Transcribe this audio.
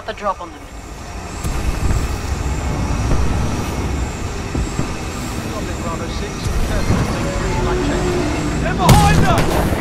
got the drop on them. Bravo 6, They're behind us!